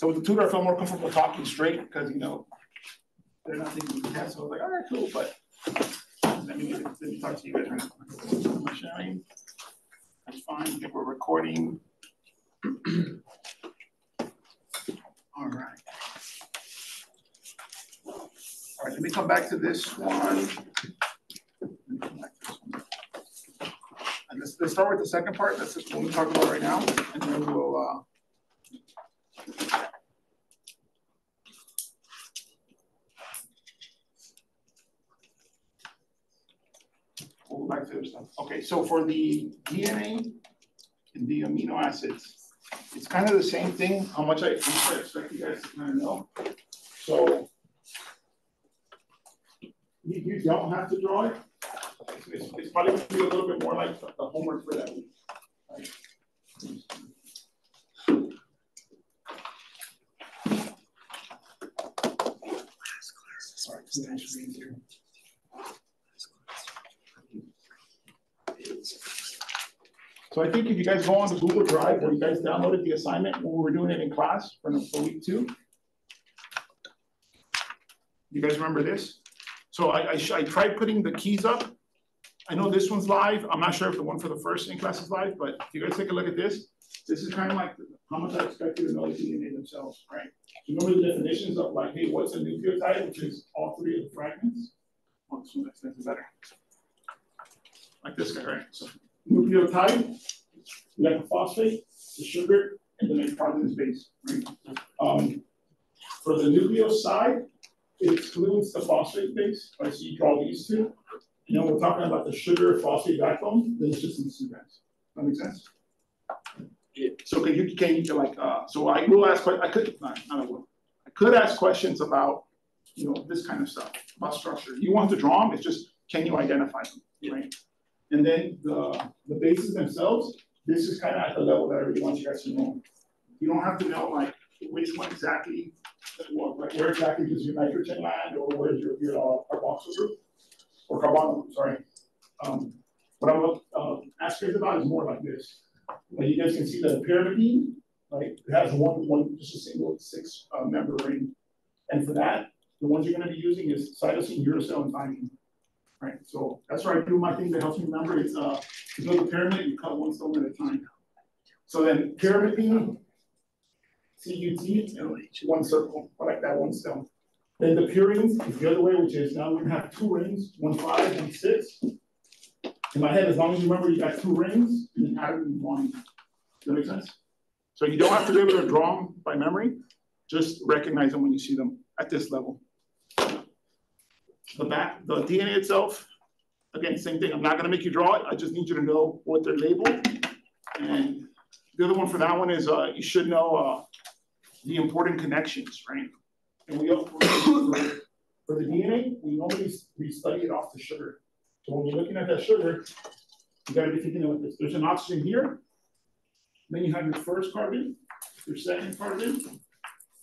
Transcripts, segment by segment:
So with the tutor, I felt more comfortable talking straight because, you know, they're not thinking test. So I was like, all right, cool. But let me, talk to you guys now. Am sharing? That's fine. I think we're recording. all right. All right, let me come back to this one. And let's, let's start with the second part. That's what we're talking about right now. And then we'll, uh, we'll go back to this stuff. Okay, so for the DNA and the amino acids, it's kind of the same thing, how much I, I expect you guys to kind of know. So you, you don't have to draw it. It's, it's probably going to be a little bit more like the, the homework for that week. So I think if you guys go on the Google Drive where you guys downloaded the assignment when we were doing it in class for, for week two, you guys remember this? So I, I, I, tried putting the keys up. I know this one's live. I'm not sure if the one for the first in class is live, but if you guys take a look at this, this is kind of like how much I expect you to know the DNA themselves, right? So remember the definitions of like, hey, what's a nucleotide, which is all three of the fragments? Oh, this one makes sense better. Like this guy, right? So nucleotide, we got the phosphate, the sugar, and the nitrogenous base, right? Um, for the nucleoside, it excludes the phosphate base, right? So you draw these two. And then we're talking about the sugar phosphate backbone, then it's just these two guys. That makes sense? Yeah. So can you can you like uh so I will ask but I could not, not I will. I could ask questions about you know this kind of stuff about structure. You want to draw them, it's just can you identify them, yeah. right? And then the the bases themselves, this is kind of at the level that I really want you guys to know. You don't have to know like which one exactly well, like where exactly does your nitrogen land or where's your, your uh, carboxyl group or carbonyl, sorry. Um, what I'm uh, asking about is more like this. Like you guys can see that the pyrimidine, right? It has one, one just a single six uh, member ring. And for that, the ones you're going to be using is cytosine, uracil, and thymine. Right, so that's where I do my thing that helps me remember. It's uh, to build a pyramid, you cut one stone at a time. So then pyrimidine, CUT, and one circle, like that one stone. Then the purines is the other way, which is now we have two rings, one five, one six. In my head, as long as you remember you got two rings, and then add them one. Does that make sense? So you don't have to be able to draw them by memory, just recognize them when you see them at this level. The back, the DNA itself, again, same thing. I'm not gonna make you draw it. I just need you to know what they're labeled. And the other one for that one is uh, you should know uh, the important connections, right? And we for the DNA, we normally we study it off the sugar. So when you're looking at that sugar, you got to be thinking about this. There's an oxygen here. Then you have your first carbon, your second carbon,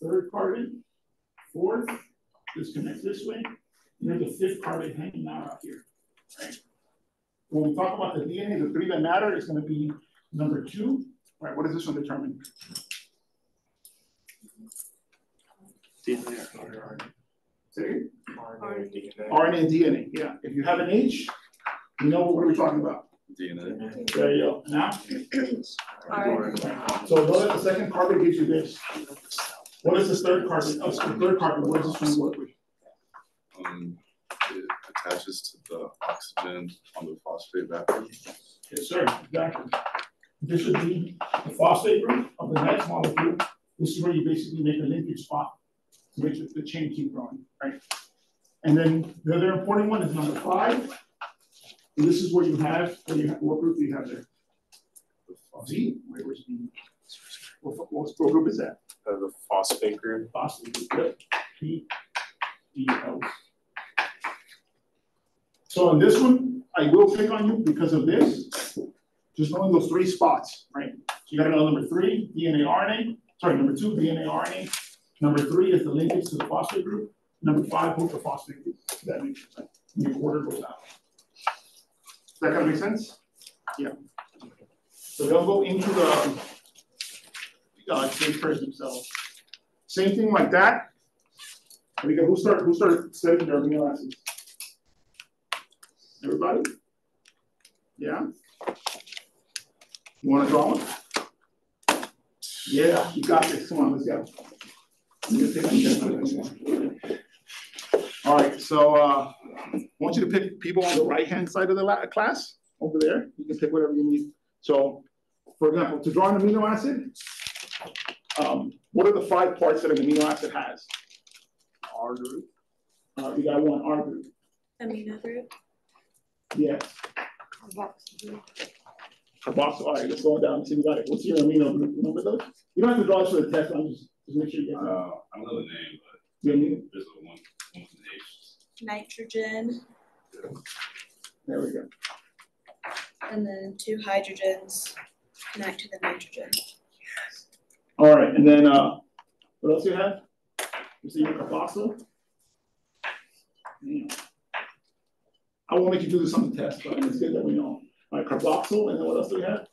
third carbon, fourth. This connects this way. And there's a fifth carbon hanging out out here. Right? When we talk about the DNA, the three that matter is going to be number two. Right? What does this one determine? DNA. Say RNA and DNA, yeah. If you have an H, you know what we're we talking about? DNA. There you go. Now? So notice the second carbon gives you this. What is the third carbon? Oh, the third carbon, what does this one work with? Um, it attaches to the oxygen on the phosphate backbone. Yes, sir, exactly. This would be the phosphate group of the next molecule. This is where you basically make a linkage spot to make the chain keep growing, right? And then the other important one is number five. And this is where you have, where you have what group do you have there? Z? Wait, where's the, what, what, what group is that? Uh, the phosphate group. Phosphate group, yep. P, D, L. So on this one, I will pick on you because of this. Just knowing those three spots, right? So you gotta know number three, DNA RNA. Sorry, number two, DNA RNA. Number three is the linkage to the phosphate group. Number five, both the group. That makes sense. Your order goes out. Does that kind of make sense? Yeah. So they'll go into the uh, change pairs themselves. same thing like that. And again, who start who started studying their amino acids? Everybody? Yeah? You wanna draw one? Yeah, you got this, come on, let's go. All right, so uh, I want you to pick people on the right-hand side of the class, over there, you can pick whatever you need. So, for example, to draw an amino acid, um, what are the five parts that an amino acid has? R group. Uh, you got one R group. Amino group. Yes. Carboxyl. All right, let's go down and see we got it. What's your amino group? Remember those? You don't have to draw this for the test. I'm just, just make sure you get it. Uh, I know the name, but Yeah, there's a one, one with an H. Nitrogen, There we go. and then two hydrogens connect to the nitrogen. All right, and then uh, what else do you have? You see your carboxyl? Yeah. I won't make you do this on the test, but it's good that we know. All right, carboxyl, and then what else do we have?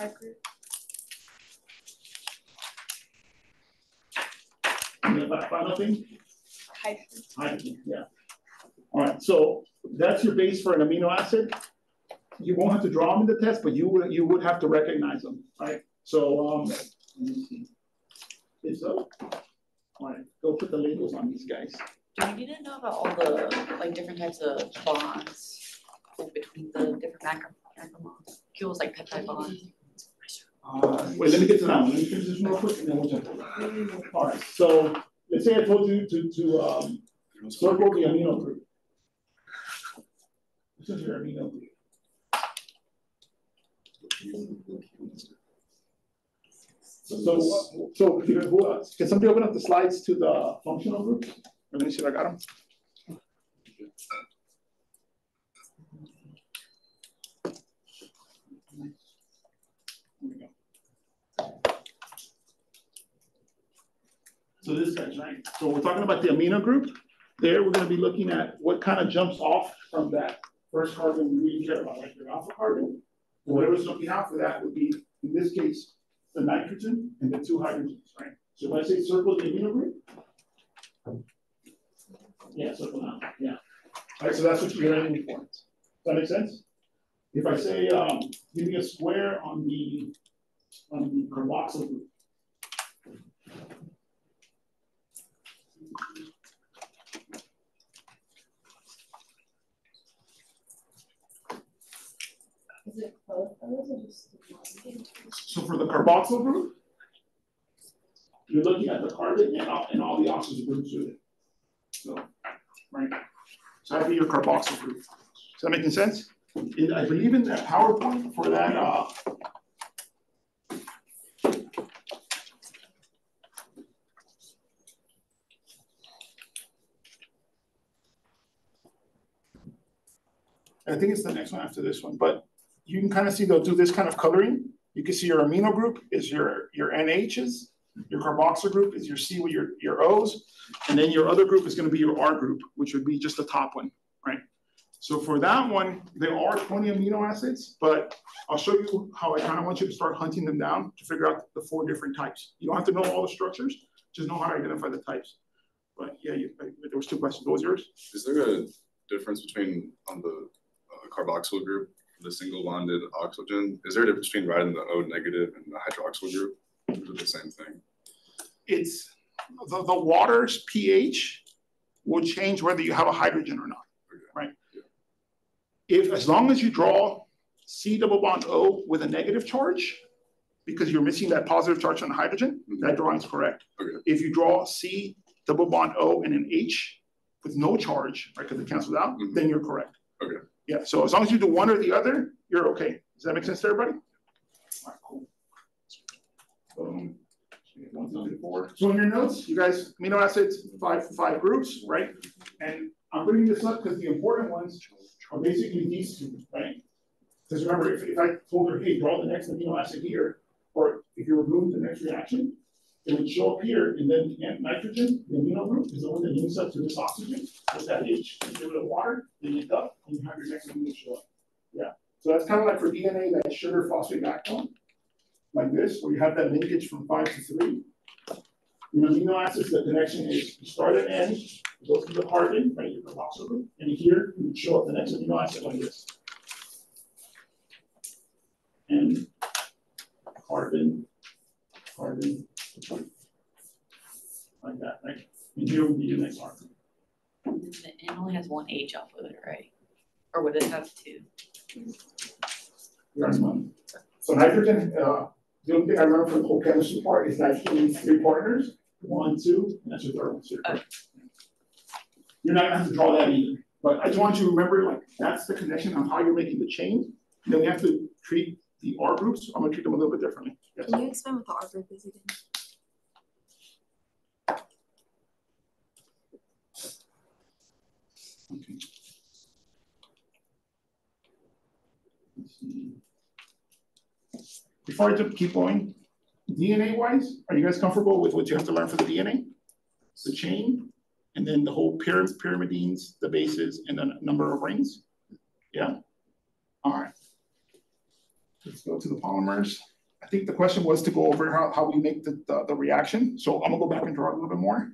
R group. And then final thing? Hydrogen. Hydrogen, yeah. All right, so that's your base for an amino acid. You won't have to draw them in the test, but you would you would have to recognize them, right? So um, let me see. Is so. All right, go put the labels on these guys. Do we need to know about all the, like, different types of bonds, like, between the different macro, macromolecules, like peptide bonds? Uh, wait, let me get to that one. Let me finish this real quick and then we'll jump. All right, so let's say I told you to to um circle the amino group. This is your amino group. So, so, so uh, can somebody open up the slides to the functional group? Let me see if I got them. So this guy's right. So we're talking about the amino group. There, we're gonna be looking at what kind of jumps off from that first carbon we really care about, like your alpha carbon. Whatever's looking out for that would be, in this case, the nitrogen and the two hydrogens, right? So if I say circle the amino group. Yeah, circle now, yeah. All right, so that's what you're aiming for. Does that make sense? If I say, um, give me a square on the, on the carboxyl group. So for the carboxyl group, you're looking at the carbon and all, and all the oxygen groups with it. So, right? So that'd be your carboxyl group. Is that making sense? I believe in that PowerPoint for that, uh, I think it's the next one after this one, but you can kind of see they'll do this kind of coloring. You can see your amino group is your, your NHs, your carboxyl group is your C with your, your O's, and then your other group is gonna be your R group, which would be just the top one, right? So for that one, there are twenty amino acids, but I'll show you how I kind of want you to start hunting them down to figure out the four different types. You don't have to know all the structures, just know how to identify the types. But yeah, you, there was two questions. What was yours? Is there a difference between, on the carboxyl group, the single bonded oxygen? Is there a difference between writing the O negative and the hydroxyl group? Is it the same thing? It's, the, the water's pH will change whether you have a hydrogen or not, Okay. right? Yeah. If, as long as you draw C double bond O with a negative charge, because you're missing that positive charge on hydrogen, Mhm. that is correct. Okay. If you draw C double bond O and an H with no charge, right, because it cancels out, Mhm. then you're correct. Okay. Yeah, so as long as you do one or the other, you're okay. Does that make sense to everybody? All right, cool. So in your notes, you guys, amino acids, five, five groups, right? And I'm bringing this up because the important ones are basically these two, right? Because remember, if, if I told her, hey, draw the next amino acid here, or if you remove the next reaction, it would show up here, and then and nitrogen, the amino group, is the one that links up to this oxygen, with that H, you give it a water, then you up, and you have your next amino show up. Yeah, so that's kind of like for DNA, that sugar phosphate backbone, like this, where you have that linkage from five to three. You amino acids, the connection is you start at N, you go through the carbon, right, you carboxyl group, and here you show up the next amino acid like this. And carbon, carbon, like that, right? And here would be the next carbon. It only has one H off of it, right? Or would it have two? That's one. So nitrogen, uh, the only thing I remember from the whole chemistry part is nitrogen needs three partners, one, two, and that's your third one. so you're- You're not gonna have to draw that either, but I just want you to remember, like, that's the connection on how you're making the chain. Then we have to treat the R groups, I'm gonna treat them a little bit differently. Yes. Can you explain what the R group is again? Okay. Before I keep going, DNA wise, are you guys comfortable with what you have to learn for the DNA? The chain, and then the whole pyramid, pyrimidines, the bases, and the number of rings? Yeah? All right. Let's go to the polymers. I think the question was to go over how, how we make the, the, the reaction. So I'm gonna go back and draw a little bit more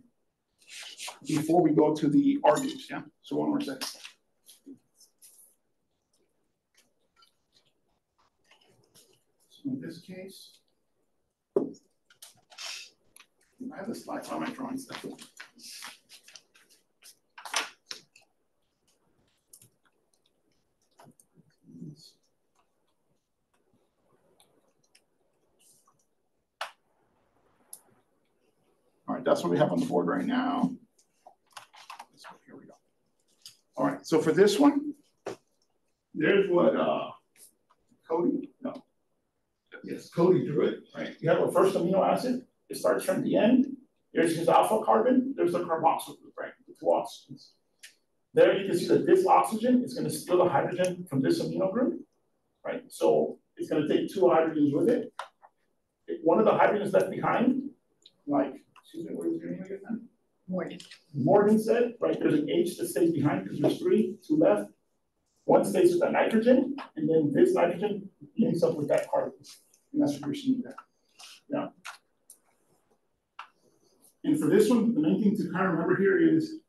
before we go to the groups, yeah? So one more second. So in this case, I have the slide on my drawing stuff. All right, that's what we have on the board right now. This one, Here we go. All right, so for this one, there's what, uh, Cody, no. Yes, Cody drew it, right? You have a first amino acid, it starts from the end. There's his alpha carbon, there's the carboxyl group, right? The two oxygens. There you can see that this oxygen is gonna steal the hydrogen from this amino group, right? So it's gonna take two hydrogens with it. If one of the hydrogens left behind, like, excuse me, what is your name again? Morgan. Morgan said, right, there's an H that stays behind because there's three, two left. One stays with the nitrogen, and then this nitrogen links up with that carbon. And that's what you're seeing there. Yeah. And for this one, the main thing to kind of remember here is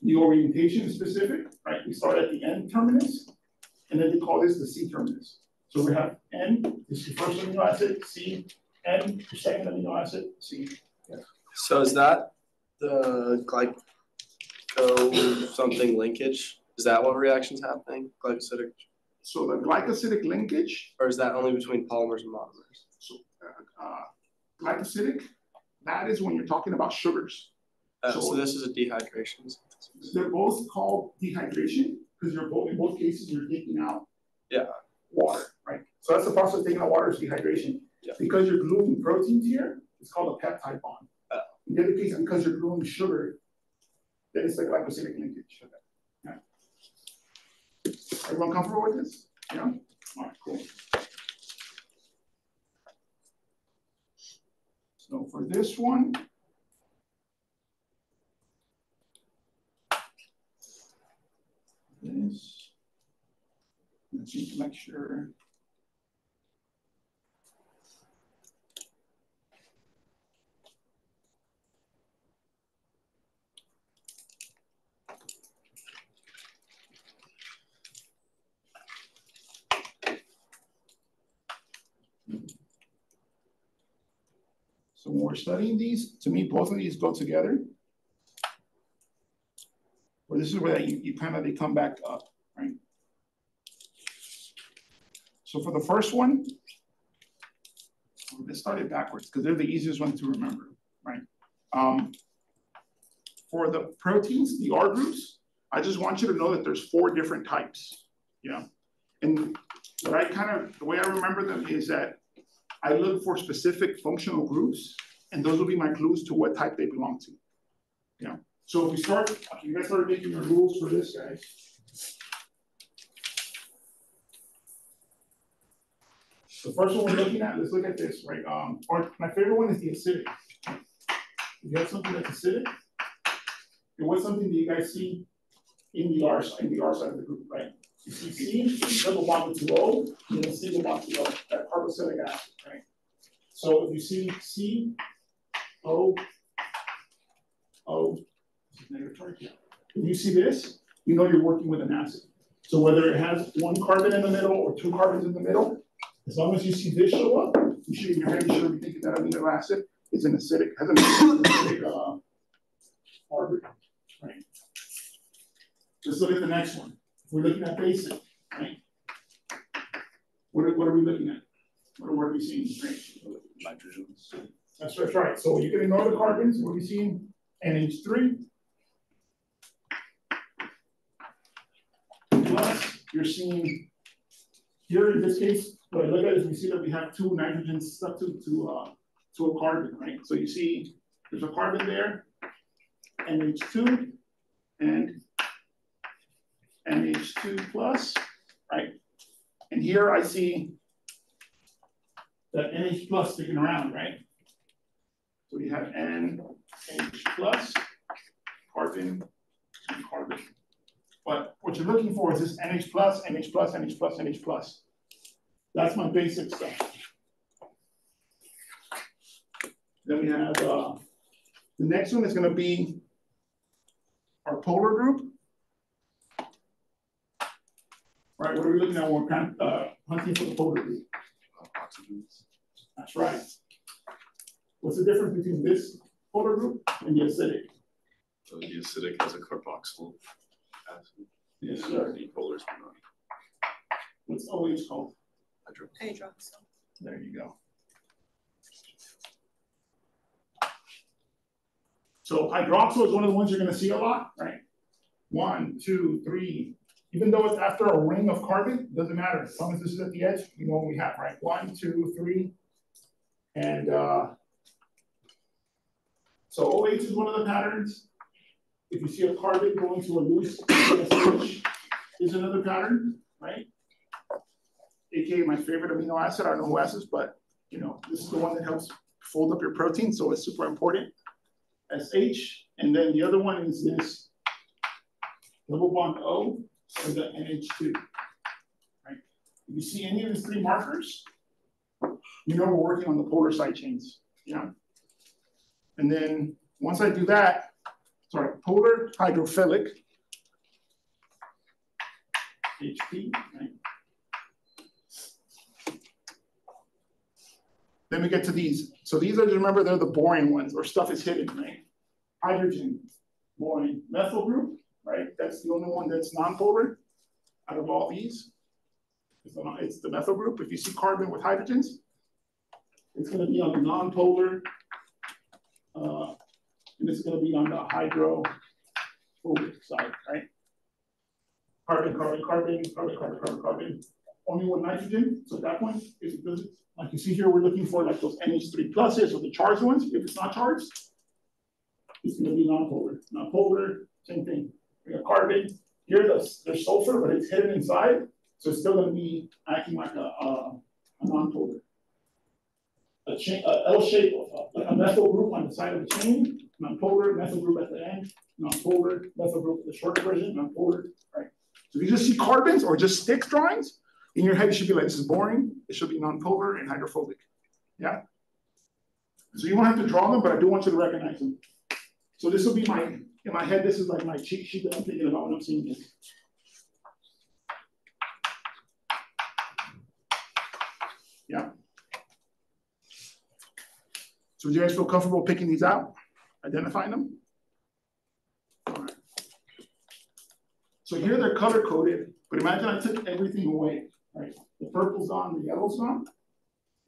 the orientation is specific, right? We start at the N terminus, and then we call this the C terminus. So we have N, this is the first amino acid, C, N, your second amino acid, C. Yeah. So is that the glyco something linkage? Is that what reaction's happening? Glycosidic, So the glycosidic linkage or is that only between polymers and monomers? So, uh, uh, glycosidic, that is when you're talking about sugars. Uh, so So- this is a dehydration. They're both called dehydration, because you're both, in both cases, you're taking out Yeah. water, right? So that's the process of taking out water is dehydration. Yeah. Because you're gluing proteins here, it's called a peptide bond. In the other case, because you're growing sugar, then it's the glycosidic linkage. Yeah. Everyone comfortable with this? Yeah? All right, cool. So for this one. This. Let's make sure. So when we're studying these, to me, both of these go together. Where this is where you, you kind of, they come back up, right? So for the first one, let's start it backwards because they're the easiest one to remember, right? Um, for the proteins, the R groups, I just want you to know that there's four different types, you know? And what I kind of, the way I remember them is that I look for specific functional groups, and those will be my clues to what type they belong to. Yeah. So if we start, okay, you guys started making your rules for this, guys. The first one we're looking at, let's look at this, right? Um, or my favorite one is the acidic. If you have something that's acidic, and what's something that you guys see in the R side, in the R side of the group, right? You see double bond two O, and then single bond to O, that carboxylic acid, right? So if you see C, O, O, negative charge. When you see this, you know you're working with an acid. So whether it has one carbon in the middle or two carbons in the middle, as long as you see this show up, you should in your head, you should be thinking that amino acid is an acidic, has an acidic, uh, carbon, right? Let's look at the next one. We're looking at basic, right? What are, what are we looking at? What are we seeing, right? Nitrogens. That's right, right. So you can ignore the carbons. What are we seeing? NH3. Plus, you're seeing here in this case, what I look at is we see that we have two nitrogens stuck to, to, uh, to a carbon, right? So you see there's a carbon there, NH2, and NH2 plus, right? And here I see that NH plus sticking around, right? So we have NH plus, carbon, and carbon. But what you're looking for is this NH plus, NH plus, NH plus, NH plus. That's my basic stuff. Then we have, uh, the next one is gonna be our polar group. Right, what are we looking at? We're kind of, uh, hunting for the polar group. Oxygens. That's right. What's the difference between this polar group and the acidic? So the acidic has a carboxyl acid. Yes, and sir. The polar is not What's OH called? hydro. Hydroxyl. There you go. So hydroxyl is one of the ones you're gonna see a lot, right? One, two, three, even though it's after a ring of carbon, doesn't matter, as long as this is at the edge, you know what we have, right? One, two, three. And uh. So OH is one of the patterns. If you see a carbon going to a loose SH is another pattern, right? AKA my favorite amino acid, I don't know who acids, but you know, this is the one that helps fold up your protein, so it's super important. SH, and then the other one is this double bond O and the NH2. Right? If you see any of these three markers, you know we're working on the polar side chains. Yeah. And then once I do that, sorry, polar hydrophilic HP, right? Then we get to these. So these are, remember, they're the boring ones where stuff is hidden, right? Hydrogen, boring. Methyl group, right? That's the only one that's non-polar out of all these. It's the, methyl group. If you see carbon with hydrogens, it's going to be on the non-polar, uh, and it's going to be on the hydrophobic side, right? Carbon, carbon, carbon, carbon, carbon, carbon, carbon. Only one nitrogen. So at that point, if it like you see here, we're looking for like those NH3 pluses or the charged ones. If it's not charged, it's going to be non-polar. Non-polar, same thing. We got carbon. Here, there's, there's sulfur, but it's hidden inside. So it's still going to be acting like a, a, a non-polar. A, chain, a L shape a, uh, like a methyl group on the side of the chain, non-polar, methyl group at the end, non-polar, methyl group, the short version, non-polar, right? So if you just see carbons or just sticks drawings, in your head, you should be like, this is boring. It should be non-polar and hydrophobic. Yeah? So you won't have to draw them, but I do want you to recognize them. So this will be my, in my head, this is like my cheat sheet that I'm thinking about when I'm seeing this. Yeah. So do you guys feel comfortable picking these out, identifying them? So here they're color coded, but imagine I took everything away right? The purple's gone, the yellow's gone,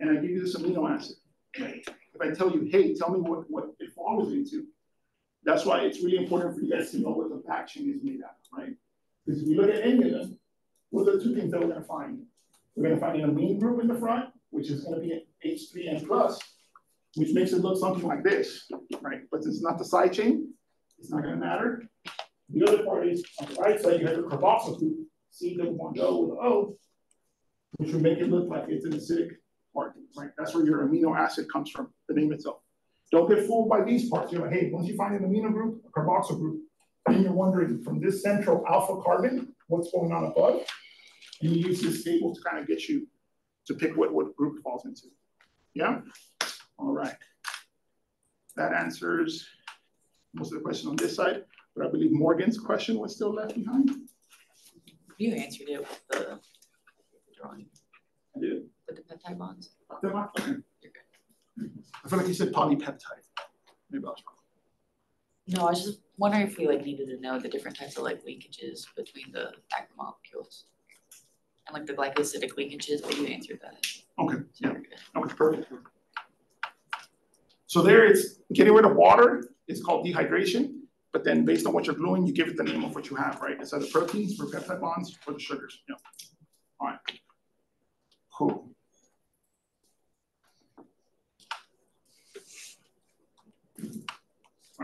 and I give you this amino acid. Right? If I tell you, hey, tell me what, what it falls into, that's why it's really important for you guys to know what the chain is made out of, right? Because if you look at any of them, what are the two things that we're gonna find? We're gonna find an amine group in the front, which is gonna be H3N plus, which makes it look something like this, right? But it's not the side chain, it's not gonna matter. The other part is on the right side, you have the carboxyl group, C double bond O with O, which would make it look like it's an acidic part, right? That's where your amino acid comes from, the name itself. Don't get fooled by these parts. You're like, hey, once you find an amino group, a carboxyl group, then you're wondering from this central alpha carbon, what's going on above? And you use this table to kind of get you to pick what, what group it falls into. Yeah? All right. that answers most of the question on this side, but I believe Morgan's question was still left behind. You answered it with the the drawing, I did. with the peptide bonds. I? Okay. You're good. I feel like you said polypeptide. Maybe I was wrong. No, I was just wondering if we like needed to know the different types of like linkages between the macromolecules. And like the glycosidic linkages, but you answered that. Okay, So yeah. Okay, perfect. So there it's getting rid of water, it's called dehydration, but then based on what you're gluing, you give it the name of what you have, right? It's either proteins or peptide bonds or the sugars, yeah. Alright. Cool.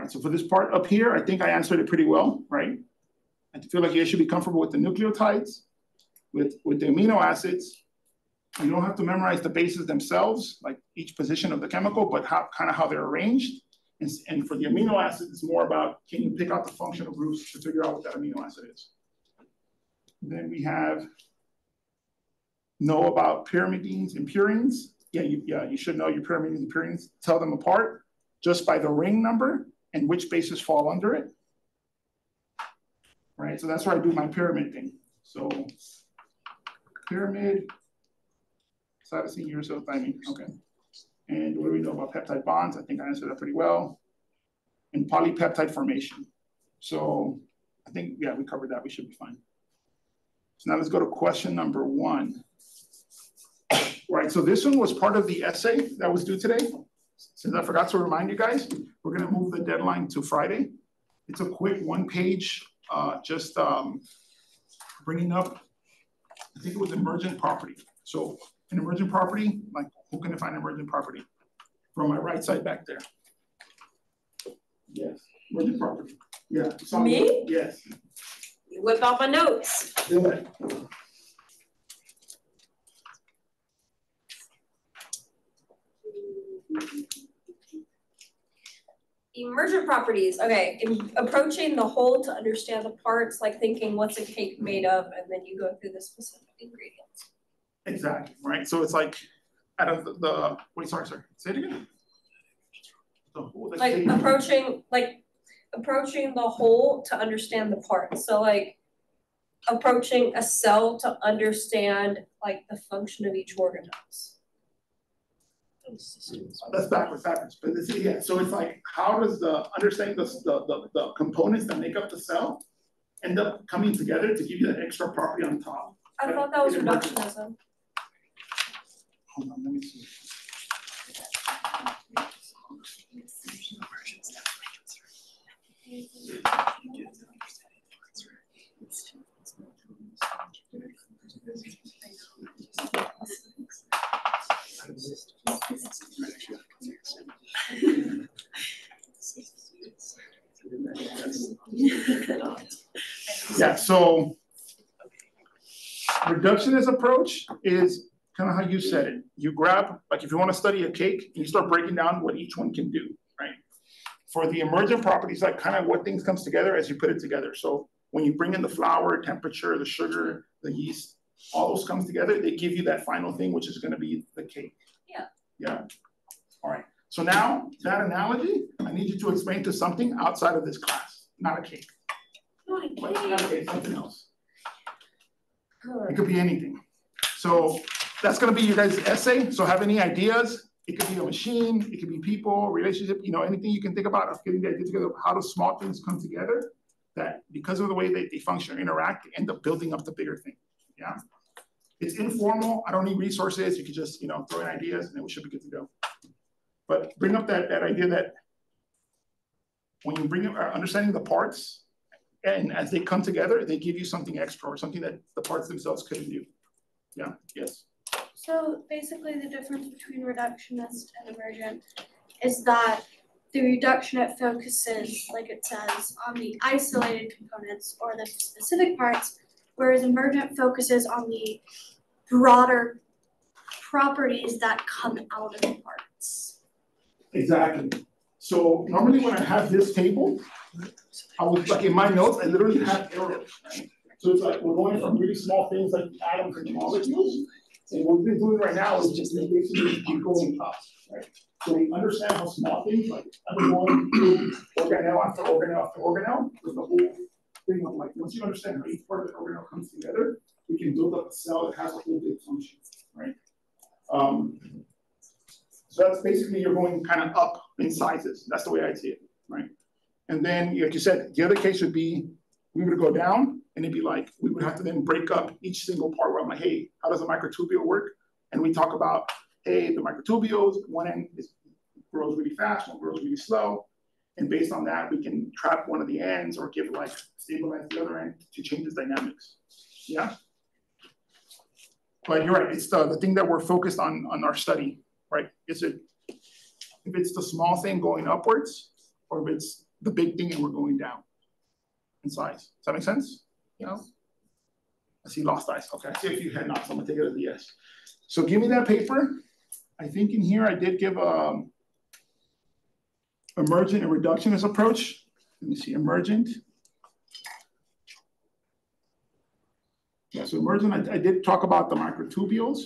So for this part up here, I think I answered it pretty well, right? I feel like you should be comfortable with the nucleotides, with, with the amino acids, you don't have to memorize the bases themselves, like each position of the chemical, but how, kind of how they're arranged. And, and for the amino acids, it's more about, can you pick out the functional groups to figure out what that amino acid is? Then we have know about pyrimidines and purines. Yeah, you, yeah, you should know your pyrimidines and purines, tell them apart just by the ring number and which bases fall under it. Right, so that's where I do my pyramid thing. So pyramid, cytosine, thymine, okay. And what do we know about peptide bonds? I think I answered that pretty well. And polypeptide formation. So I think, yeah, we covered that, we should be fine. So now let's go to question number one. Right, so this one was part of the essay that was due today. Since I forgot to remind you guys, we're gonna move the deadline to Friday. It's a quick one page, uh, just, um, bringing up, I think it was emergent property. So an emergent property, like who can define emergent property? From my right side back there. Yes, emergent property, yeah. so- Me? Yes. You whip out my notes. Do it. Emergent properties, okay, in approaching the whole to understand the parts, like thinking what's a cake made of, and then you go through the specific ingredients. Exactly, right, so it's like, out of the- the, wait, sorry, sorry, say it again. Like approaching, like approaching the whole to understand the parts, so like approaching a cell to understand like the function of each organelle. That's backwards, backwards, but this, yeah, so it's like, how does the, understanding the, the, the, the components that make up the cell end up coming together to give you that extra property on top? I thought that was reductionism. Hold on, let me see. Yeah, so reductionist approach is kind of how you said it. You grab, like if you want to study a cake, and you start breaking down what each one can do, right? For the emergent properties, like kind of what things comes together as you put it together. So when you bring in the flour, temperature, the sugar, the yeast, all those comes together, they give you that final thing, which is gonna be the cake. Yeah. Yeah. All right, so now that analogy, I need you to explain to something outside of this class, not a cake. Cake, something else. It could be anything. So that's gonna be your guys' essay, so have any ideas? It could be a machine, it could be people, relationship, you know, anything you can think about of getting the idea together, how do small things come together? That because of the way they, they function or interact, end up building up the bigger thing, yeah? It's informal, I don't need resources, you could just, you know, throw in ideas and then we should be good to go. But bring up that, that idea that when you bring up, uh, understanding the parts, and as they come together, they give you something extra or something that the parts themselves couldn't do. Yeah, yes. So basically, the difference between reductionist and emergent is that the reductionist focuses, like it says, on the isolated components or the specific parts, whereas emergent focuses on the broader properties that come out of the parts. Exactly. So normally when I have this table, I was like in my notes, I literally have arrows? So it's like we're going from really small things like atoms and molecules. And what we're doing right now is just basically going up, right? So we understand how small things like organelle after organelle after organelle the whole thing of like once you understand how each part of the organelle comes together, we can build up a cell that has a whole big function, right? Um, so that's basically you're going kind of up in sizes. That's the way I see it, right? And then, like you said, the other case would be we would go down and it'd be like we would have to then break up each single part where I'm like, hey, how does a microtubule work? And we talk about, hey, the microtubules, one end is, grows really fast, one grows really slow. And based on that, we can trap one of the ends or give like stabilize the other end to change its dynamics. Yeah. But you're right, it's the, the thing that we're focused on on our study, right? Is it if it's the small thing going upwards or if it's the big thing and we're going down in size. Does that make sense? No? I see lost eyes. Okay, I see if you had not, so I'm gonna take it as a yes. So give me that paper. I think in here I did give a um, emergent and reductionist approach. Let me see, emergent. Yeah, so emergent, I, I did talk about the microtubules.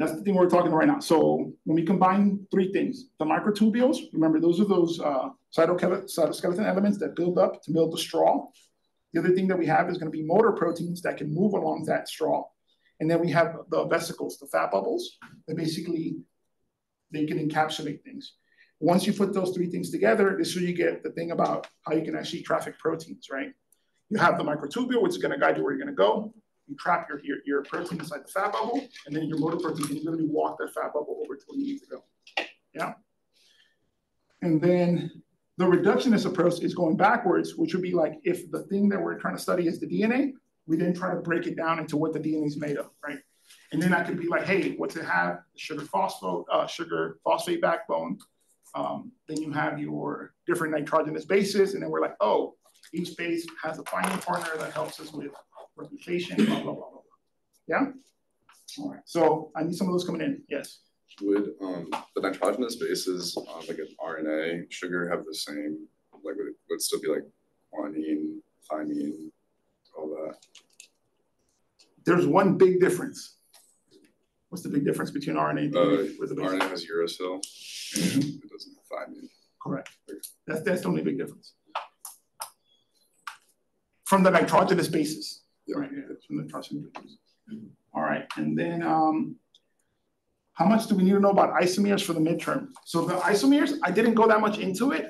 That's the thing we're talking about right now. So when we combine three things, the microtubules, remember those are those uh, cytoskeleton elements that build up to build the straw. The other thing that we have is going to be motor proteins that can move along that straw. And then we have the vesicles, the fat bubbles, that basically they can encapsulate things. Once you put those three things together, this is where you get the thing about how you can actually traffic proteins, right? You have the microtubule, which is going to guide you where you're going to go. You trap your, your, your protein inside the fat bubble, and then your motor protein can literally walk that fat bubble over to where you need to go. Yeah. And then the reductionist approach is going backwards, which would be like if the thing that we're trying to study is the DNA, we then try to break it down into what the DNA is made of, right? And then I could be like, hey, what's it have? Sugar phosphate, uh, sugar phosphate backbone. Um, then you have your different nitrogenous bases, and then we're like, oh, each base has a binding partner that helps us with blah, blah, blah, blah, blah. Yeah? All right, so I need some of those coming in, yes. Would um, the nitrogenous bases on like an RNA sugar have the same, like would it would still be like guanine, thymine, all that? There's one big difference. What's the big difference between RNA and Uh, DNA the base? RNA has uracil and it doesn't have thymine. Correct. That's, that's the only big difference. From the nitrogenous bases. Right, yeah, from the nitrogenous bases. All right, and then um, how much do we need to know about isomers for the midterm? So the isomers, I didn't go that much into it.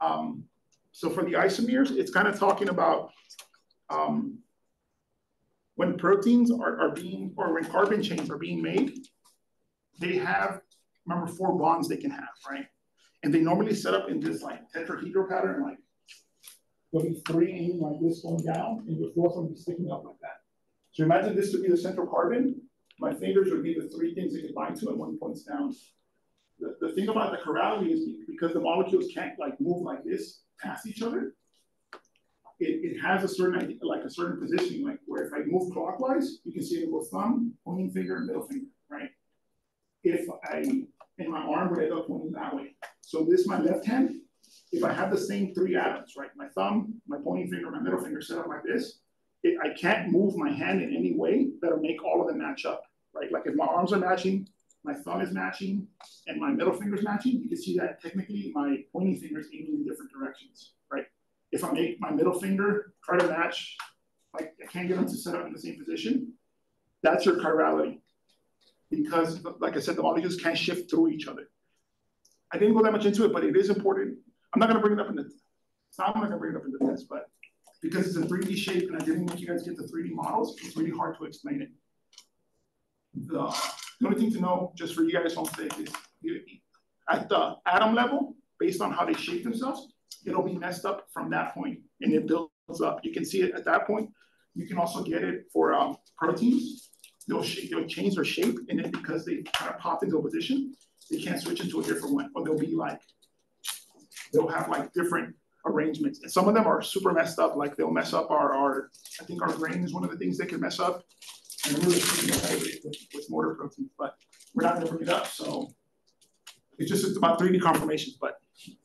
Um, so for the isomers, it's kind of talking about um, when proteins are, are being, or when carbon chains are being made, they have, remember, four bonds they can have, right? And they normally set up in this like tetrahedral pattern, like there'll be three like this going down, and your fourth one will be sticking up like that. So imagine this to be the central carbon. My fingers would be the three things it could bind to, and one points down. The, the thing about the chirality is because the molecules can't like move like this past each other, it, it has a certain like a certain positioning, like where if I move clockwise, you can see it with thumb, pointing finger, and middle finger, right? If I, in my arm would end up pointing that way. So this, my left hand, if I have the same three atoms, right? My thumb, my pointing finger, my middle finger set up like this, it, I can't move my hand in any way that'll make all of them match up, right? Like if my arms are matching, my thumb is matching, and my middle finger is matching, you can see that technically my pointing finger is aiming in different directions, right? If I make my middle finger try to match, like I can't get them to set up in the same position, that's your chirality. Because like I said, the molecules can't shift through each other. I didn't go that much into it, but it is important. I'm not gonna bring it up in the, it's not gonna bring it up in the test, but because it's a 3D shape and I didn't want you guys to get the 3D models, it's really hard to explain it. The, the only thing to know, just for you guys home sake, is at the atom level, based on how they shape themselves, it'll be messed up from that point and it builds up. You can see it at that point. You can also get it for um, proteins. They'll, they'll change their shape and then because they kind of pop into a position, they can't switch into a different one. Or they'll be like, they'll have like different arrangements. And some of them are super messed up. Like they'll mess up our, our I think our brain is one of the things they can mess up. And really with, with motor proteins, but we're not gonna bring it up. So it's just it's about 3D conformations, but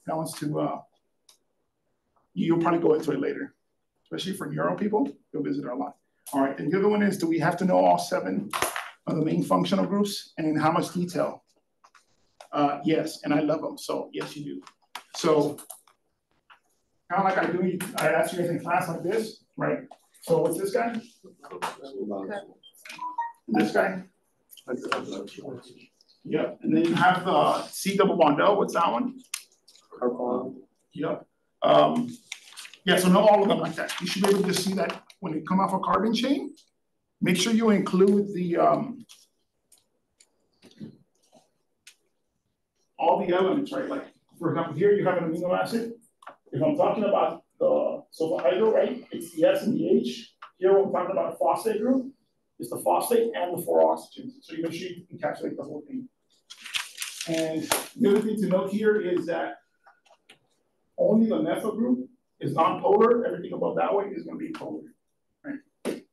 that one's to, uh, you'll probably go into it later, especially for neuro people, you'll visit our lot. All right, and the other one is, do we have to know all seven of the main functional groups and in how much detail? Uh, yes, and I love them, so yes, you do. So kind of like I do, I ask you guys in class like this, right? So what's this guy? This guy? Yep, and then you have the C double bond O, what's that one? Carbon. Yep. Um, yeah, so know all of them like that. You should be able to see that when they come off a carbon chain. Make sure you include the, um, all the elements, right? Like, for example, here you have an amino acid. If I'm talking about the sulfhydryl, right, it's the S and the H. Here, we're talking about a phosphate group. It's the phosphate and the four oxygens. So you you encapsulate the whole thing. And the other thing to note here is that only the methyl group is non-polar. Everything above that way is going to be polar. Right.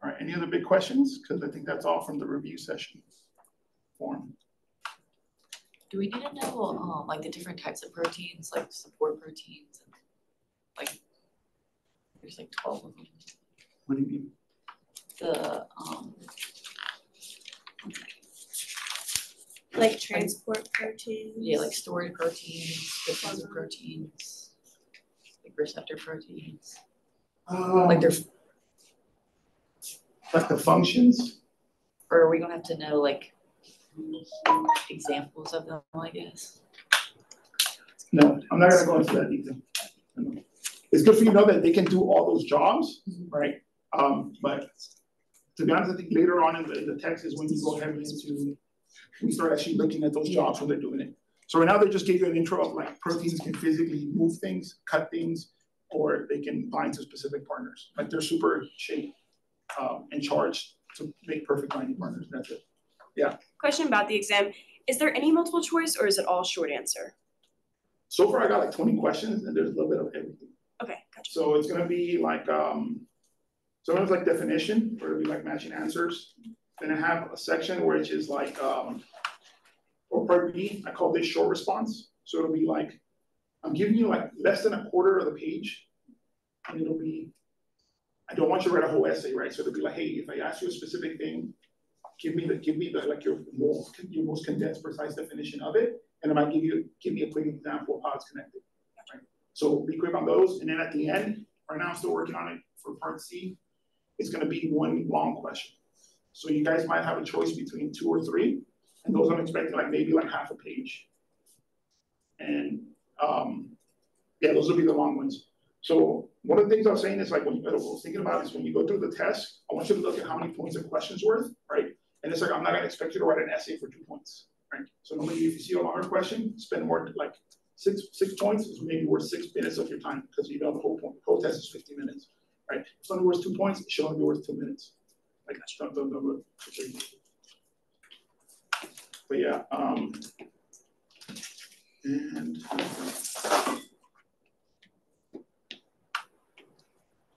All right. Any other big questions? Because I think that's all from the review session form. Do we need to know, um, like the different types of proteins, like support proteins and like, there's like twelve of them. What do you mean? The, um, Like transport proteins. yeah, like stored proteins, defensive proteins, like receptor proteins, Um, like they're, like the functions. or are we gonna have to know like examples of them, I guess? No, I'm not gonna go into that detail. It's good for you to know that they can do all those jobs, right? Um, but to be honest, I think later on in the, in the text is when you go heavy into, we start actually looking at those jobs when they're doing it. So right now, they just gave you an intro of like proteins can physically move things, cut things, or they can bind to specific partners. Like they're super shaped um, and charged to make perfect binding partners. That's it. Question about the exam, is there any multiple choice or is it all short answer? So far, I got like 20 questions, and there's a little bit of everything. Okay, gotcha. So it's gonna be like, um, sometimes like definition, where it'll be like matching answers. Then I have a section which is like, um, or part B, I call this short response. So it'll be like, I'm giving you like less than a quarter of the page. And it'll be, I don't want you to write a whole essay, right? So it'll be like, hey, if I ask you a specific thing, give me the, give me the, like your most, your most condensed, precise definition of it. And I might give you, give me a quick example of how it's connected. right? So be quick on those, and then at the end, right now I'm still working on it for part C. It's gonna be one long question. So you guys might have a choice between two or three, and those I'm expecting like maybe like half a page. And um, yeah, those will be the long ones. So one of the things I was saying is like when you, I was thinking about is when you go through the test, I want you to look at how many points a question's worth, right? And it's like I'm not gonna expect you to write an essay for two points, right? So normally if you see a longer question, spend more like six six points is maybe worth six minutes of your time because you know the whole point. The whole test is 50 minutes, right? If it's only worth two points, it should only be worth two minutes. Like don't, don't, don't. But yeah, um, and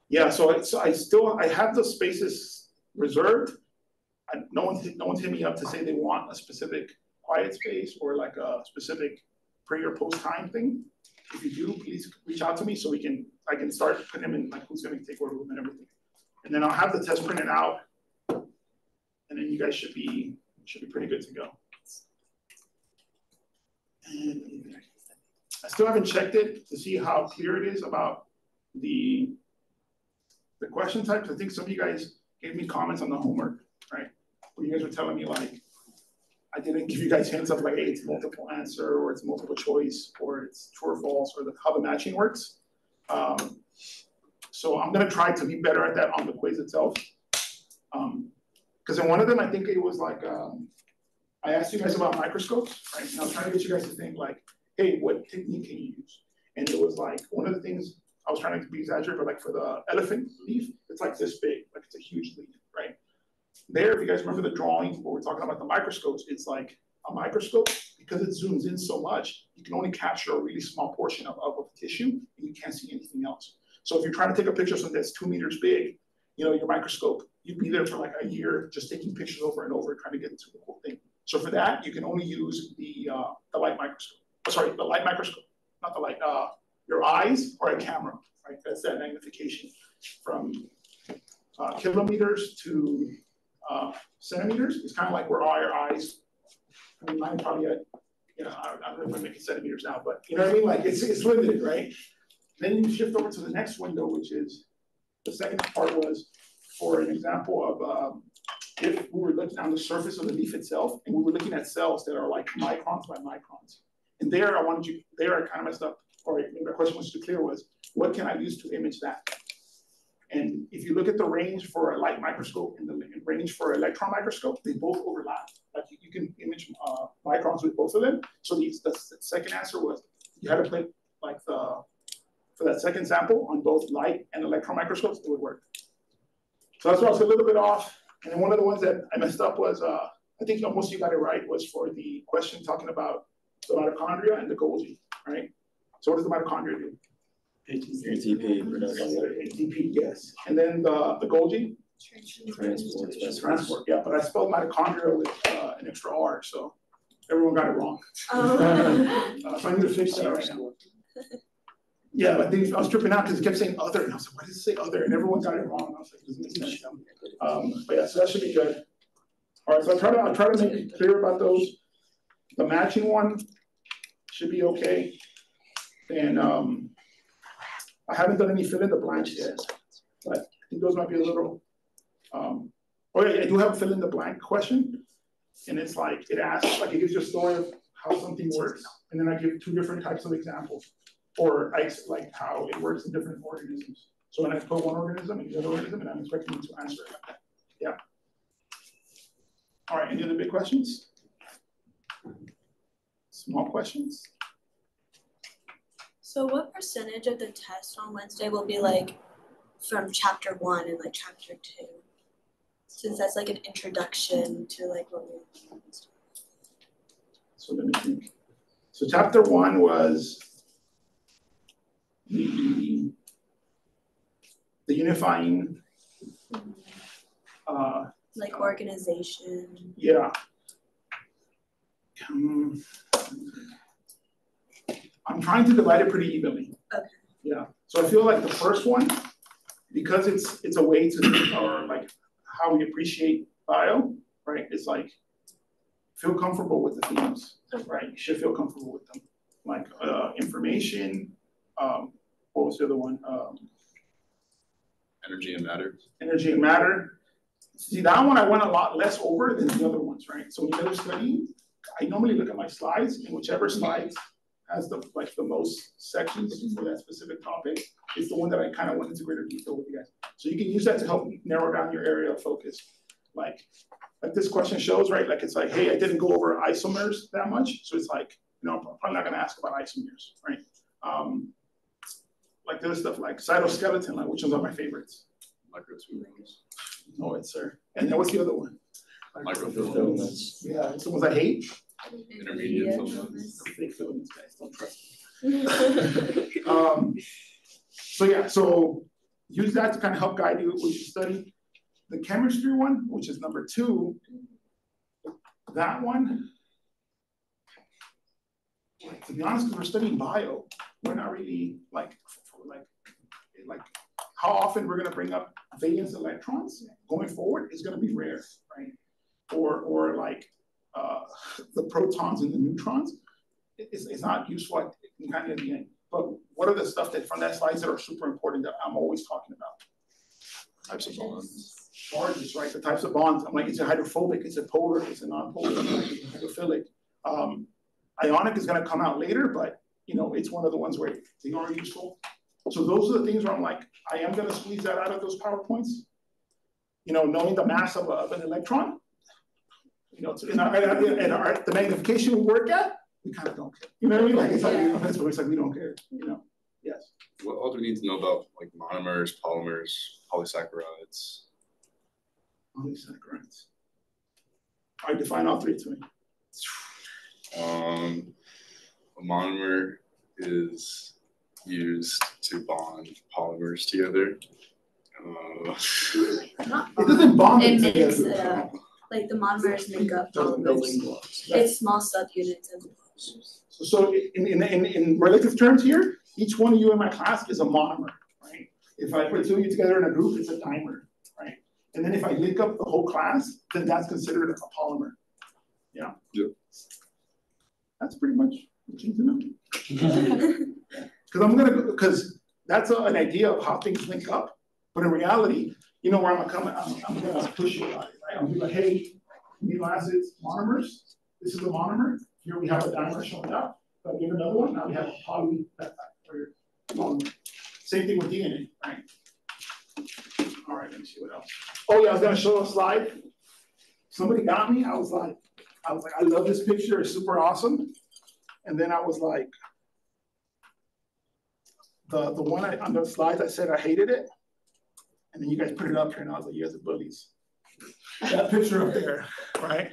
yeah, so I, so I still I have the spaces reserved. I, no one's no one's hit me up to say they want a specific quiet space or like a specific pre or post time thing. If you do, please reach out to me so we can I can start putting them in like who's gonna take what room and everything. And then I'll have the test printed out. And then you guys should be should be pretty good to go. And I still haven't checked it to see how clear it is about the the question types. I think some of you guys gave me comments on the homework, you guys were telling me like I didn't give you guys hints of like, hey, it's multiple answer or it's multiple choice or it's true or false or the, how the matching works. Um, so I'm gonna try to be better at that on the quiz itself. Um, because in one of them, I think it was like, um, I asked you guys about microscopes, right? And I was trying to get you guys to think like, hey, what technique can you use? And it was like, one of the things I was trying to be exaggerated, but like for the elephant leaf, it's like this big, like it's a huge leaf, right? There, if you guys remember the drawing where we're talking about the microscopes, it's like a microscope, because it zooms in so much, you can only capture a really small portion of, of, of tissue and you can't see anything else. So if you're trying to take a picture of something that's two meters big, you know, your microscope, you'd be there for like a year just taking pictures over and over, trying to get to the whole thing. So for that, you can only use the uh, the light microscope. Oh, sorry, the light microscope, not the light. Uh, your eyes or a camera, right? That's that magnification from uh, kilometers to uh, centimeters. It's kind of like where our eyes I mean, mine probably, at, you know, I, I don't know if I'm making centimeters now, but you know what I mean, like, it's, it's limited, right? Then you shift over to the next window, which is, the second part was, for an example of, um, if we were looking on the surface of the leaf itself, and we were looking at cells that are like microns by microns. And there I wanted you, there I kind of messed up, or maybe my question was too clear was, what can I use to image that? And if you look at the range for a light microscope and the range for electron microscope, they both overlap. Like you, can image uh, microns with both of them. So the, the, the second answer was you had to put like the for that second sample on both light and electron microscopes, it would work. So that's why I was a little bit off. And then one of the ones that I messed up was uh, I think almost you got it right was for the question talking about the mitochondria and the Golgi, right? So what does the mitochondria do? ATP production. ATP, yes. And then the, the Golgi? Transport. Transport, yeah, but I spelled mitochondria with uh, an extra R, so everyone got it wrong. Um, Uh, so I need to fix that right now. Yeah, I think I was tripping out because it kept saying other, and I was like, why does it say other? And everyone got it wrong. I was like, doesn't make sense. Um, but yeah, so that should be good. All right, so I'll try to, I'll try to make it clear about those. The matching one should be okay. And um, I haven't done any fill in the blanks yet, but I think those might be a little, um, oh yeah, I do have a fill in the blank question. And it's like, it asks, like it gives you a story of how something works. And then I give two different types of examples. Or I like how it works in different organisms. So when I put one organism and the other organism, and I'm expecting you to answer it. Yeah. All right, any other big questions? Small questions? So what percentage of the test on Wednesday will be like from chapter one and like chapter two? Since that's like an introduction to like what we So let me think. So chapter one was the, the unifying, uh, like organization. yeah. Um, I'm trying to divide it pretty evenly. Okay. Yeah, so I feel like the first one, because it's, it's a way to, or like how we appreciate bio, right? It's like, feel comfortable with the themes, right? You should feel comfortable with them. Like, uh, information, um, what was the other one? Um, Energy and matter. energy and matter. See, that one I went a lot less over than the other ones, right? So when you're studying, I normally look at my slides and whichever slides has the, like the most sections for that specific topic is the one that I kind of went into greater detail with you guys. So you can use that to help narrow down your area of focus. Like, like this question shows, right? Like it's like, hey, I didn't go over isomers that much. So it's like, you know, I'm probably not gonna ask about isomers, right? Um, like there's stuff like cytoskeleton, like which ones are my favorites? Microtubules. No, it's sir. And then what's the other one? Microfilaments. Yeah, it's the ones I hate. Intermediate filaments. Fake filaments, guys, don't trust me. Um, so yeah, so use that to kind of help guide you what you study. The chemistry one, which is number two, that one, like, to be honest, because we're studying bio, we're not really like, like, like how often we're gonna bring up valence electrons going forward is gonna be rare, right? Or, or like uh, the protons and the neutrons, it's, it's not useful in kind of the end. But what are the stuff that from that slides that are super important that I'm always talking about? Types of bonds. Charges, right? The types of bonds. I'm like, it's a hydrophobic, it's a polar, it's a non-polar, hydrophilic. Um, ionic is going to come out later, but you know, it's one of the ones where they are useful. So those are the things where I'm like, I am going to squeeze that out of those PowerPoints. You know, knowing the mass of, a, of an electron, you know, in our, in our, the magnification we work at, we kind of don't care. You know what I mean? Like it's like, Yeah. that's what it's like we don't care. You know, yes. What all do we need to know about like monomers, polymers, polysaccharides? Polysaccharides. I define all three to me. Um, a monomer is used to bond polymers together. Uh, Not It doesn't bond It them makes, together. uh, like the monomers make up Doesn't polymers. building blocks. It's small subunits of So, so in, in, in, in relative terms here, each one of you in my class is a monomer, right? If I put two of you together in a group, it's a dimer, right? And then if I link up the whole class, then that's considered a polymer. Yeah. Yep. that's pretty much what you need to know. Cause I'm gonna, go cause that's a- an idea of how things link up, but in reality, you know where I'm coming, I'm, I'm gonna push it, right? I'm be like, hey, amino acids, monomers, this is a monomer, here we have a dimer showing up, but we have another one, now we have a polypeptide. Same thing with DNA, right? All right, let me see what else. Oh yeah, I was gonna show a slide. Somebody got me, I was like, I was like, I love this picture, it's super awesome. And then I was like, the, the one I, on the slides, I said I hated it. And then you guys put it up here and I was like, you guys are bullies. That picture up there, right?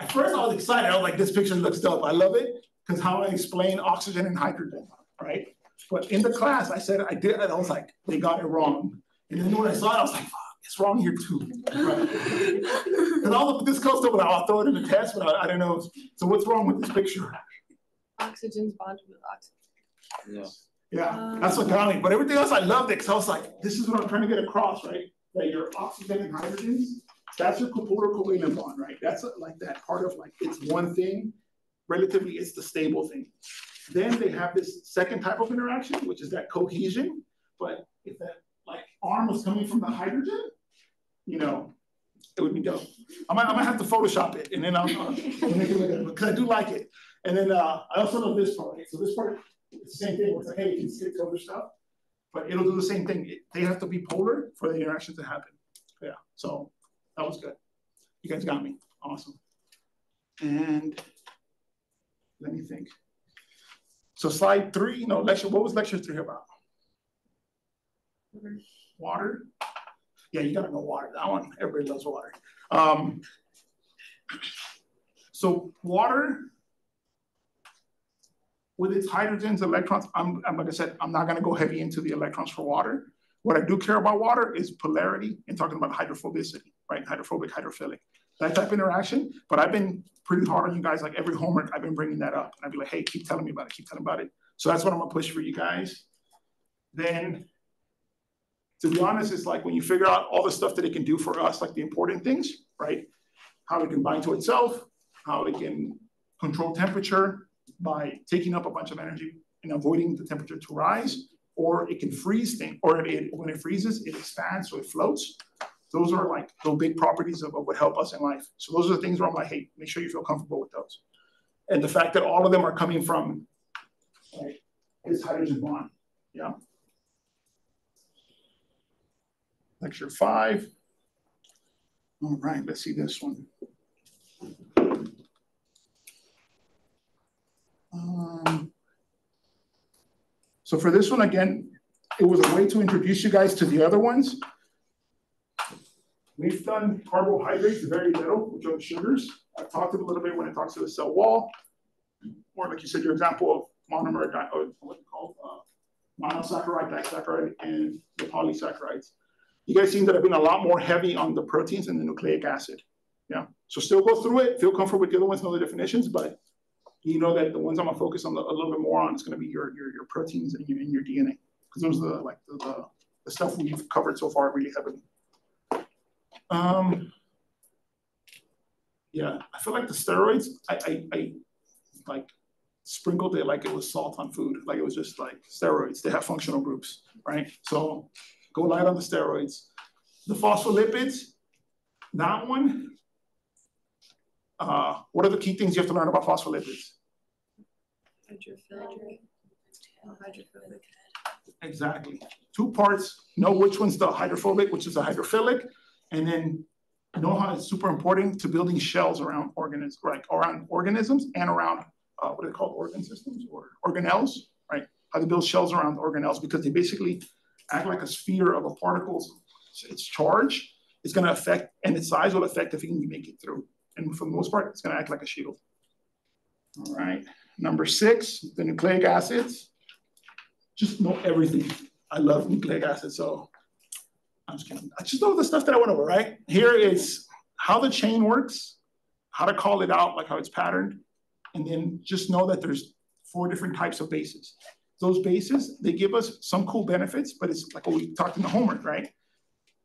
At first I was excited, I was like, this picture looks dope, I love it, because how I explain oxygen and hydrogen, right? But in the class, I said I did, and I was like, they got it wrong. And then when I saw it, I was like, fuck, it's wrong here too. Right? Because I'll look at this close up and I'll throw it in the test, but I, I don't know. So what's wrong with this picture? Oxygen's bonded with oxygen. Yeah. Yeah, that's what got me. But everything else I loved it because I was like, this is what I'm trying to get across, right? That your oxygen and hydrogens, that's your covalent bond, right? That's like that part of like it's one thing, relatively it's the stable thing. Then they have this second type of interaction, which is that cohesion. But if that like arm was coming from the hydrogen, you know, it would be dope. I might, I might have to Photoshop it and then I'll, I'll make it look good because I do like it. And then uh, I also love this part. Right? So this part, it's the same thing. Where it's like, hey, you can stick to other stuff, but it'll do the same thing. It, they have to be polar for the interaction to happen. Yeah. So that was good. You guys got me. Awesome. And let me think. So slide three, no lecture. What was lecture three about? Water. Yeah, you gotta know water. That one, everybody loves water. Um, so water with its hydrogens, electrons, I'm, I'm like I said, I'm not gonna go heavy into the electrons for water. What I do care about water is polarity and talking about hydrophobicity, right? Hydrophobic, hydrophilic, that type of interaction. But I've been pretty hard on you guys, like every homework, I've been bringing that up. And I'd be like, hey, keep telling me about it, keep telling about it. So that's what I'm gonna push for you guys. Then, to be honest, it's like when you figure out all the stuff that it can do for us, like the important things, right? How it can bind to itself, how it can control temperature by taking up a bunch of energy and avoiding the temperature to rise, or it can freeze things, or it, when it freezes, it expands, so it floats. Those are like the big properties of, of what help us in life. So those are the things where I'm like, hey, make sure you feel comfortable with those. And the fact that all of them are coming from like, this hydrogen bond, yeah. Lecture five. All right, let's see this one. Um, so for this one, again, it was a way to introduce you guys to the other ones. We've done carbohydrates very little, which are sugars. I've talked a little bit when it talks to the cell wall, or like you said, your example of monomer, or what's it called, uh, monosaccharide, disaccharide, and the polysaccharides. You guys seem that I've been a lot more heavy on the proteins and the nucleic acid. Yeah, so still go through it, feel comfortable with the other ones, know the definitions, but you know that the ones I'm gonna focus on the, a little bit more on is gonna be your your, your proteins and your, and your DNA, because those are the like the, the, the stuff we've covered so far really heavily. Um, yeah, I feel like the steroids, I, I, I like sprinkled it like it was salt on food, like it was just like steroids. They have functional groups, right? So go light on the steroids. The phospholipids, that one, uh, what are the key things you have to learn about phospholipids? Hydrophilic. Hydrophilic. Exactly. Two parts, know which one's the hydrophobic, which is the hydrophilic, and then know how it's super important to building shells around organisms, right? Around organisms and around uh, what are they called, organ systems or organelles, right? How to build shells around organelles because they basically act like a sphere of a particle's its charge is going to affect, and its size will affect if you can make it through. And for the most part, it's going to act like a shield. All right. Number six, the nucleic acids. Just know everything. I love nucleic acids, so I'm just kidding. I just know the stuff that I went over, right? Here is how the chain works, how to call it out, like how it's patterned, and then just know that there's four different types of bases. Those bases, they give us some cool benefits, but it's like what we talked in the homework, right?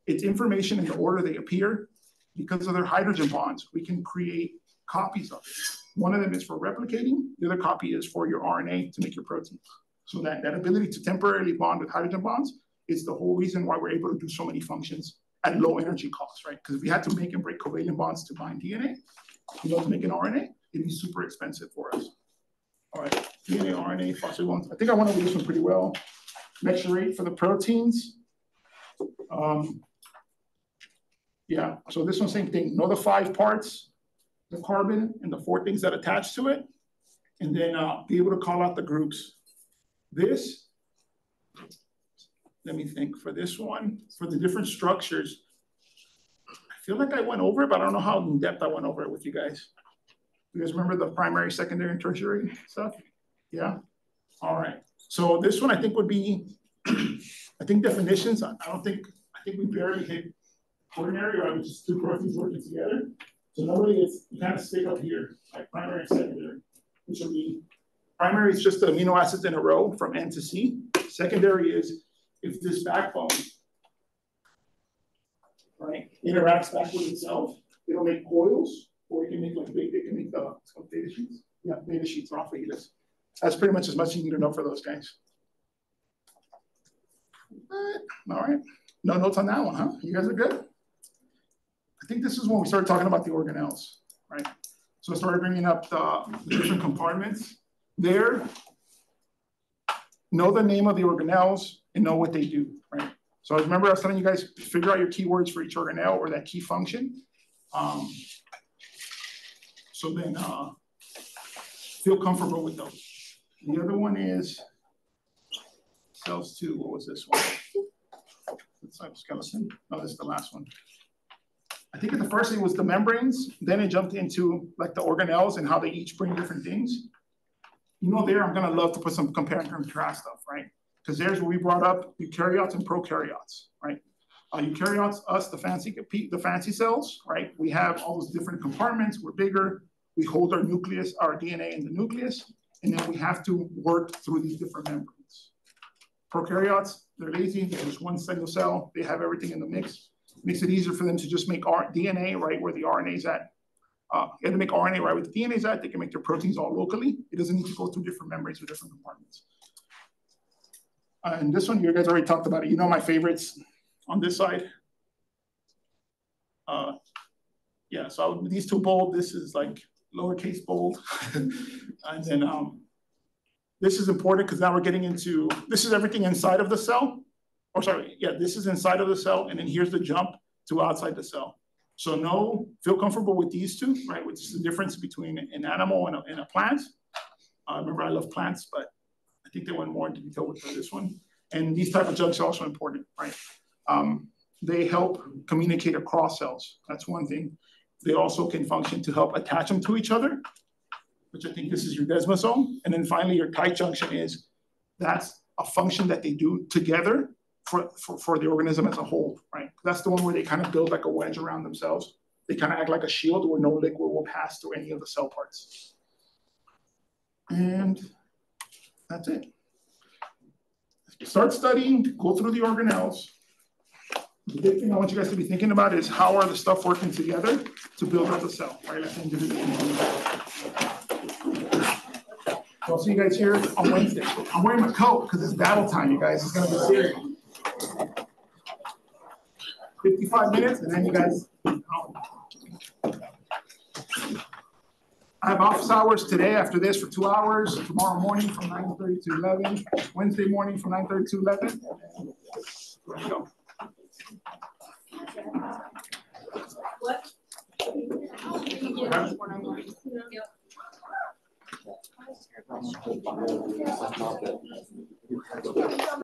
It's information in the order they appear. Because of their hydrogen bonds, we can create copies of it. One of them is for replicating, the other copy is for your RNA to make your protein. So that, that ability to temporarily bond with hydrogen bonds is the whole reason why we're able to do so many functions at low energy costs, right? Because if we had to make and break covalent bonds to bind DNA, know, to make an RNA, it'd be super expensive for us. All right, DNA, RNA, phosphate bonds. I think I went over this one pretty well. Mixture rate for the proteins. Um, yeah, so this one, same thing. Know the five parts, the carbon and the four things that attach to it, and then uh, be able to call out the groups. This, let me think for this one, for the different structures. I feel like I went over it, but I don't know how in depth I went over it with you guys. You guys remember the primary, secondary, and tertiary stuff? Yeah? All right. So this one I think would be, I think definitions, I I don't think, I think we barely hit quaternary, or I would just two proteins working together. So normally it's you kind of stick up here, like primary and secondary, which will be primary is just the amino acids in a row from N to C. Secondary is if this backbone, right, interacts back with itself, it'll make coils, or it can make like big, it can make the it's called beta sheets. Yeah, beta sheets or alpha helis. That's pretty much as much as you need to know for those guys. All right, no notes on that one, huh? You guys are good? I think this is when we started talking about the organelles, right? So I started bringing up the, different compartments there. Know the name of the organelles and know what they do, right? So I remember I was telling you guys, figure out your keywords for each organelle or that key function. Um, so then uh, feel comfortable with those. The other one is cells two, what was this one? The cytoskeleton, no, this is the last one. I think the first thing was the membranes, then it jumped into like the organelles and how they each bring different things. You know there, I'm gonna love to put some compare and contrast stuff, right? Because there's where we brought up eukaryotes and prokaryotes, right? Uh, eukaryotes, us, the fancy, the fancy cells, right? We have all those different compartments, we're bigger, we hold our nucleus, our DNA in the nucleus, and then we have to work through these different membranes. Prokaryotes, they're lazy, they're just one single cell, they have everything in the mix. Makes it easier for them to just make our DNA right where the RNA is at. Uh, to make RNA right where the DNA is at, they can make their proteins all locally. It doesn't need to go through different membranes or different compartments. And this one, you guys already talked about it. You know my favorites on this side. Uh, yeah, so these two bold, this is like lowercase bold. and then um, this is important because now we're getting into, this is everything inside of the cell. Or sorry, yeah, this is inside of the cell. And then here's the jump to outside the cell. So no, feel comfortable with these two, right? Which is the difference between an animal and a, and a plant. Uh, remember, I love plants, but I think they went more into detail with this one. And these type of jugs are also important, right? Um, they help communicate across cells. That's one thing. They also can function to help attach them to each other, which I think this is your desmosome. And then finally, your tight junction is that's a function that they do together for, for, for the organism as a whole, right? That's the one where they kind of build like a wedge around themselves. They kind of act like a shield where no liquid will pass through any of the cell parts. And that's it. Start studying, go through the organelles. The big thing I want you guys to be thinking about is how are the stuff working together to build up the cell, right? I'll see you guys here on Wednesday. I'm wearing my coat because it's battle time, you guys. It's gonna be serious. 55 minutes, and then you guys. I have office hours today after this for two hours, tomorrow morning from 9.30 to 11, Wednesday morning from 9.30 to 11. There you go.